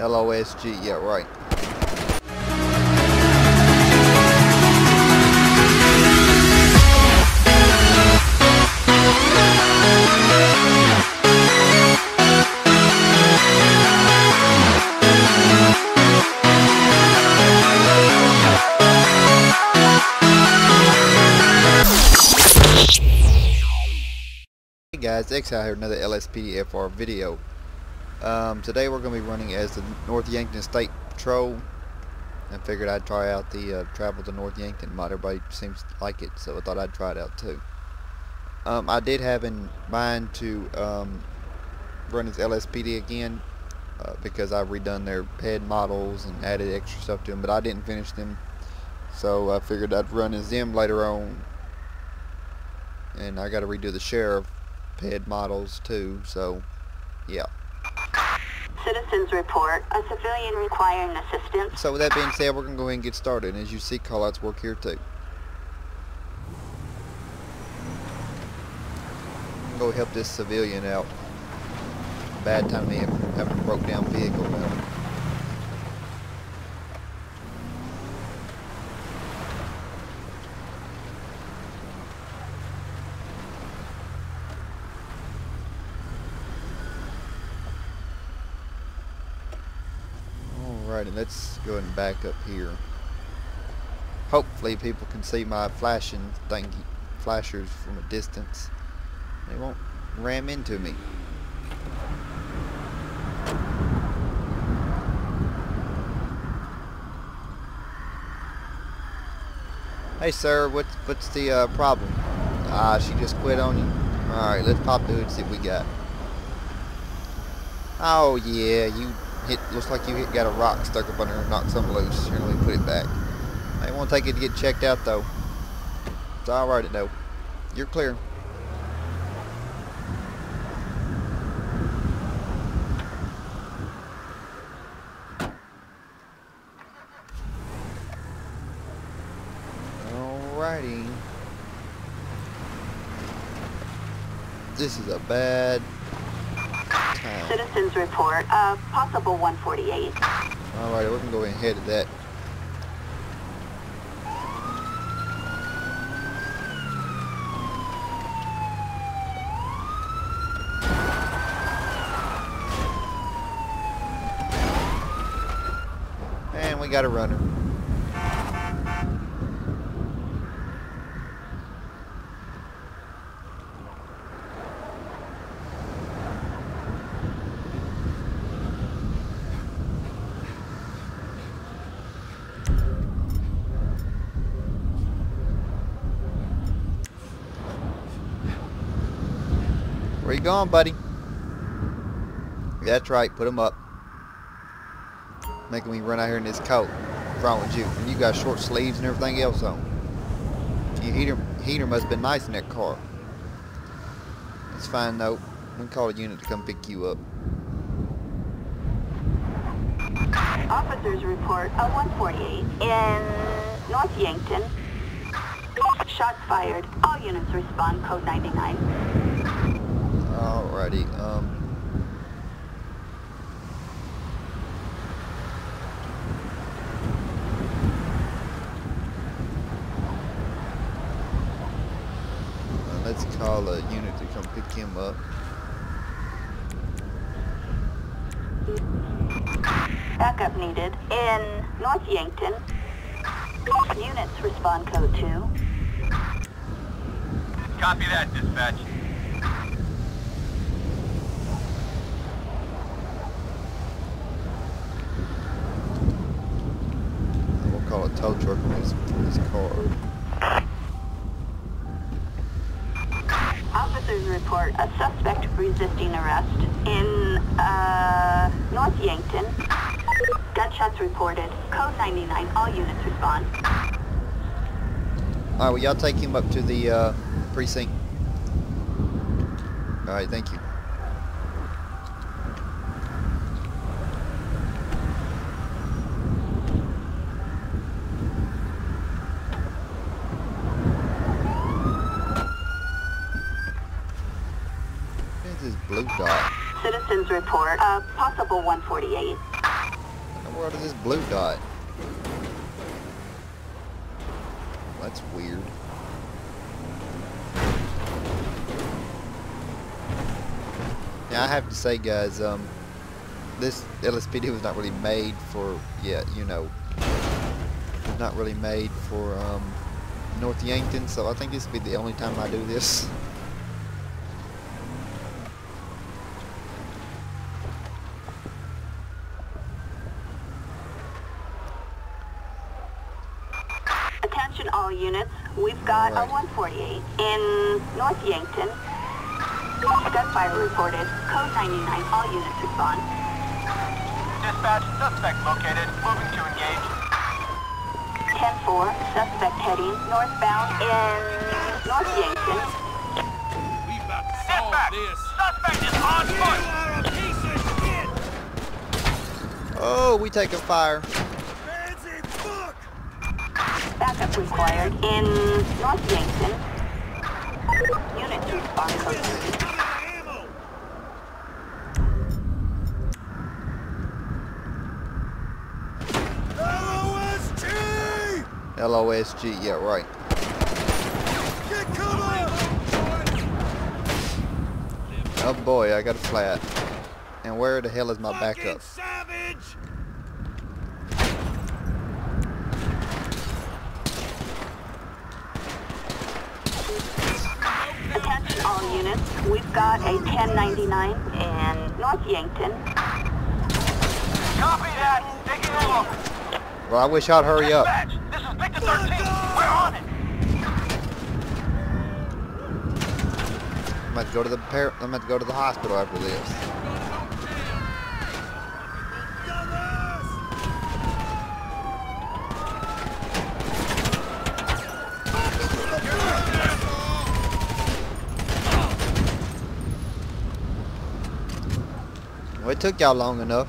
LOSG, yeah, right. Hey guys, X out here, another LSPDFR video. Um, today we're going to be running as the North Yankton State Patrol. I figured I'd try out the uh, travel to North Yankton mod. Everybody seems to like it, so I thought I'd try it out too. Um, I did have in mind to um, run as LSPD again uh, because I've redone their head models and added extra stuff to them, but I didn't finish them. So I figured I'd run as them later on. And I got to redo the sheriff head models too, so yeah. Citizens report, a civilian requiring assistance. So with that being said, we're going to go ahead and get started. As you see, callouts work here too. Go help this civilian out. Bad time to have having a broke down vehicle now. Alrighty, let's go and back up here. Hopefully people can see my flashing thing, flashers from a distance. They won't ram into me. Hey sir, what's what's the uh, problem? Ah, she just quit on you. All right, let's pop the hood and see what we got. Oh yeah, you hit. Looks like you hit, got a rock stuck up under and knocked something loose. Here, let me put it back. I won't take it to get checked out though. It's all right though. You're clear. Alrighty. This is a bad time. Citizens report, a possible 148. Alright, we can go ahead of that. And we got a runner. You going, buddy? That's right, put him up. Making me run out here in this coat. What's wrong with you? And you got short sleeves and everything else on. Your heater, heater must have been nice in that car. It's fine though. We can call a unit to come pick you up. Officers report uh, a 148 in North Yankton. Shots fired. All units respond, code 99. Alrighty, um... uh, Let's call a unit to come pick him up. Backup needed in North Yankton. Units respond, code 2. Copy that, dispatch. And we'll call a tow truck for his car. Officers report a suspect resisting arrest in uh, North Yankton. Gunshots reported. Code 99. All units respond. Alright, well y'all take him up to the uh, precinct. Alright, thank you. Report a possible 148. world is this blue dot? That's weird. Yeah, I have to say, guys, um, this LSPD was not really made for, yeah, you know, not really made for um, North Yankton, so I think this will be the only time I do this. Attention all units. We've a 148 in North Yankton. Gunfire reported. Code 99. All units respond. Dispatch, suspect located. Moving to engage. 10-4. Suspect heading northbound in North Yankton. We about to solve Dispatch, this. suspect is on You foot. are a piece of shit! Oh, we taking fire. Required in North Yankton. Units respond code 30. Ammo! LOST! LOSG, yeah, right. Get cover! Oh boy, I got a flat. And where the hell is my Fucking backup? savage! Attention all units. We've got a 1099 in North Yankton. Copy that. Taking a look. Well, I wish I'd hurry up. Dispatch, this is Victor 13. We're on it. I'm about to go to the par I'm about to go to the hospital after this. It took y'all long enough.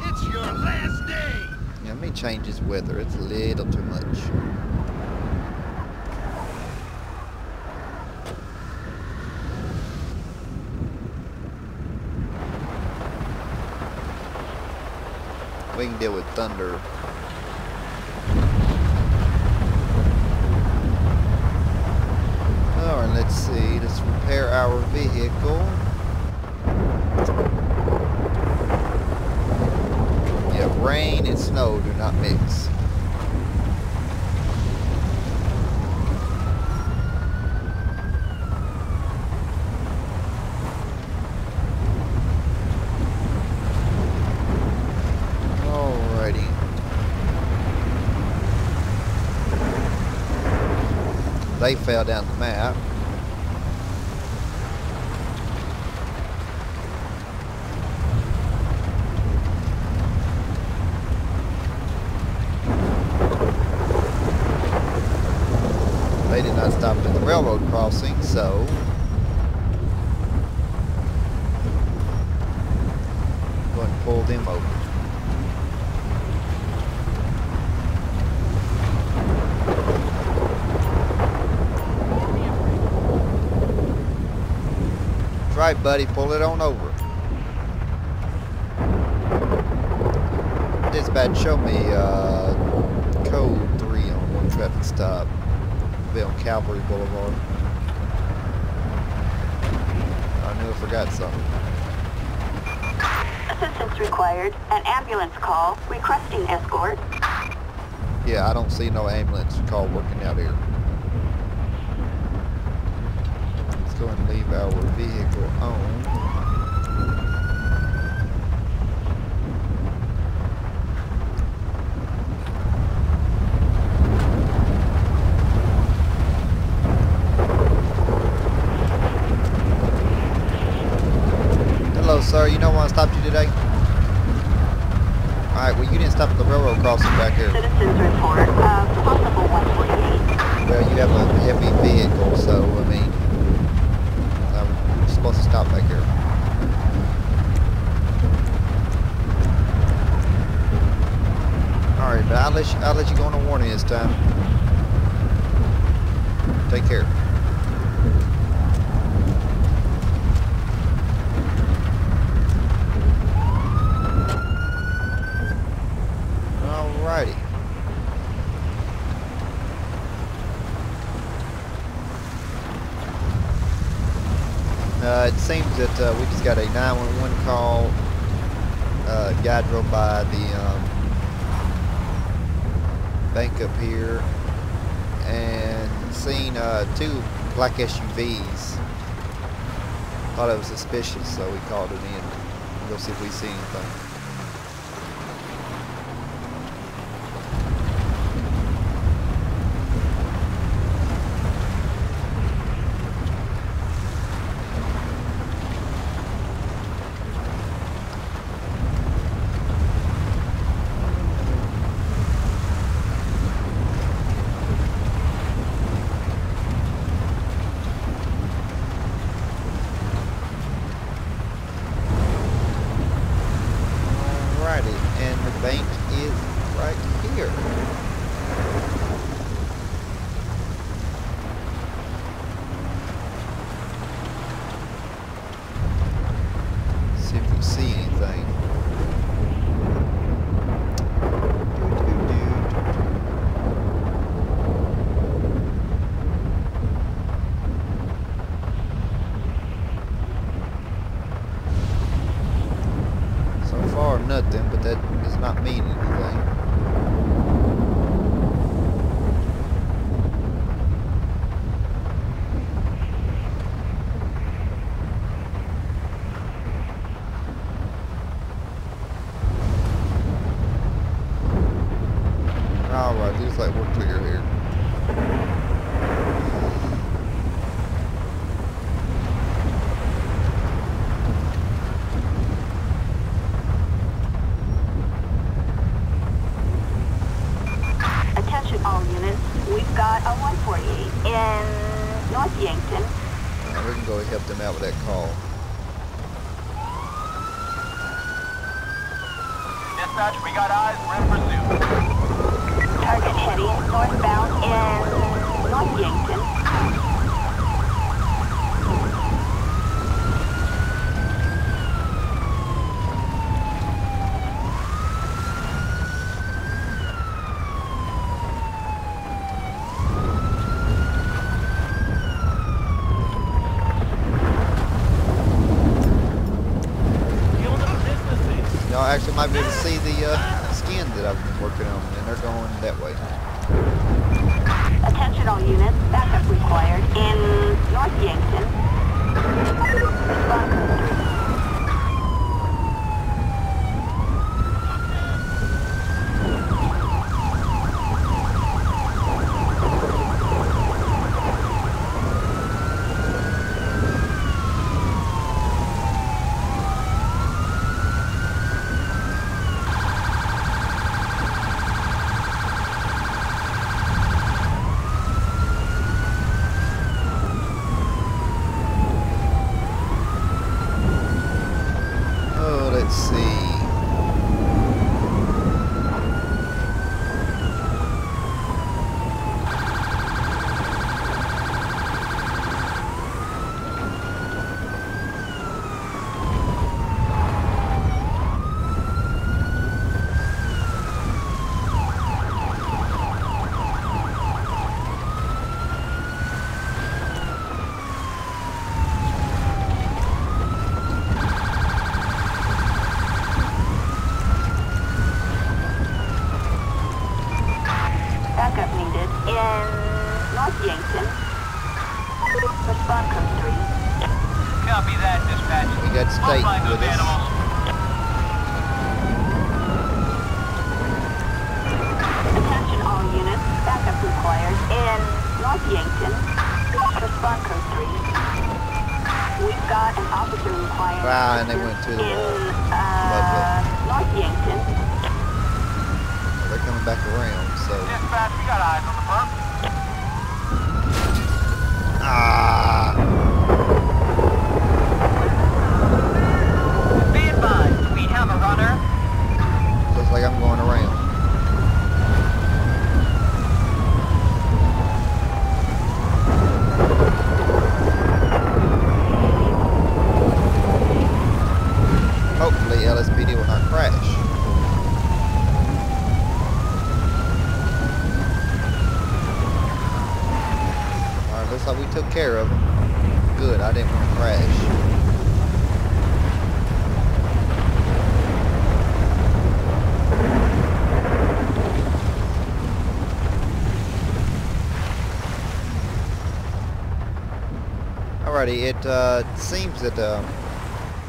It's your last day! Yeah, let me change this weather. It's a little too much. We can deal with thunder. Alright, let's see. Let's repair our vehicle. Yeah, rain and snow do not mix. They fell down the map. They did not stop at the railroad crossing, so go ahead and pull them over. That's right, buddy. Pull it on over. Dispatch, show me uh, code 3 on one traffic stop. Be on Calvary Boulevard. I knew I forgot something. Assistance required. An ambulance call requesting escort. Yeah, I don't see no ambulance call working out here. Let's go and leave our vehicle on. Hello, sir. You know why I stopped you today? Alright, well, you didn't stop at the railroad crossing back here. Citizens report of possible 148. Well, you have a heavy vehicle, so, I mean, I'm supposed to stop back here. Alright, but I'll let, you, I'll let you go on a warning this time. Take care. Alrighty. Uh, it seems that uh, we just got a 911 call. Uh, guy drove by the um, bank up here and seen uh, two black SUVs. Thought it was suspicious, so we called it in. We'll see if we see anything. See anything. Doo-doo-doo. So far, nothing, but that does not mean anything. Looks like we're clear here. Attention all units. We've got a 148 in North Yankton. Now we can go help them out with that call. Dispatch, we got eyes. We're in pursuit. Target heading northbound in North Yankton. Actually might be able to see the uh, skin that I've been working on, and they're going that way. Attention all units. Backup required in North Yankton. Respond code three. Oh, let's see. Backup needed in North Yankton. Respond code three. Copy that, dispatch. We got We'll State find with us. animals. Attention all units. Backup required in North Yankton. Respond code three. We've got an officer required. Wow, and they went to the in wall. uh, North Yankton. They're coming back around, so. Dispatch, we got eyes on the perp. Ah! Looks like I'm going around. Hopefully LSPD will not crash. Alright, looks like we took care of them. Good, I didn't want to crash. Alrighty, it uh, seems that uh,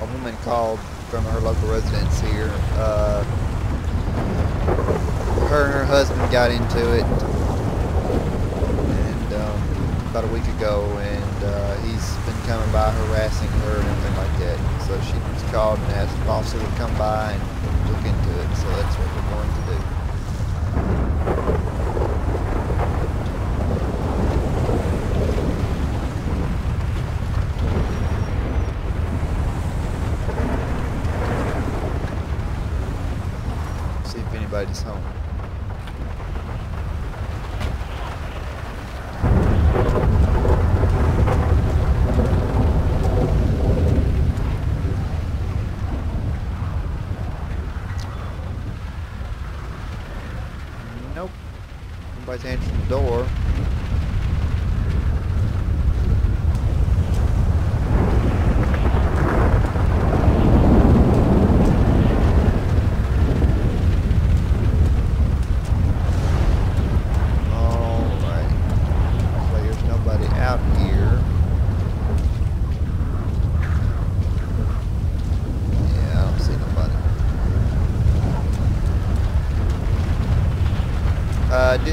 a woman called from her local residence here. Uh, her and her husband got into it and um, about a week ago, and uh, he's been coming by harassing her and everything like that. So she was called and asked if officer would come by and look into it. So that's what we're going to do. See if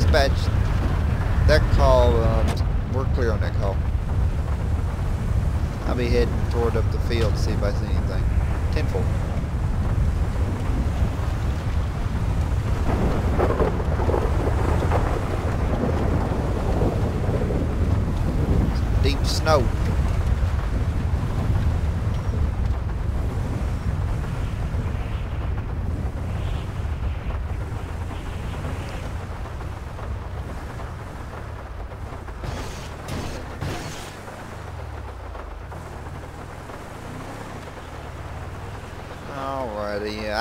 dispatch. That call, um, we're clear on that call. I'll be heading toward up the field to see if I see anything. 10-4.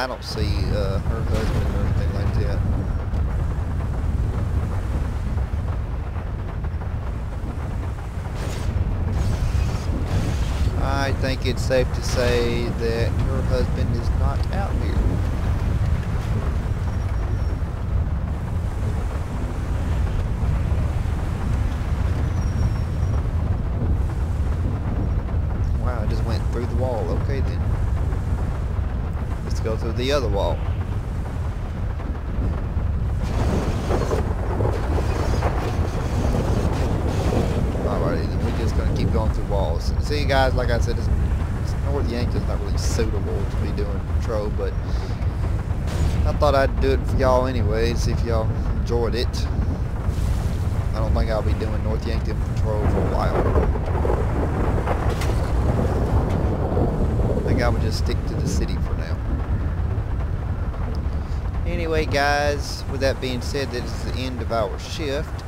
I don't see uh, her husband or anything like that. I think it's safe to say that her husband is not out here. Wow, I just went through the wall. Okay then. Let's go the other wall. Alrighty, then we're just gonna keep going through walls. See, guys, like I said, it's, North Yankton's not really suitable to be doing patrol, but I thought I'd do it for y'all anyways, if y'all enjoyed it. I don't think I'll be doing North Yankton patrol for a while. I think I would just stick to the city for. Anyway, guys, with that being said, that is the end of our shift.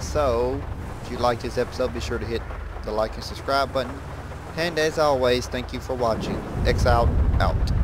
So, if you liked this episode, be sure to hit the like and subscribe button. And as always, thank you for watching. X out, out.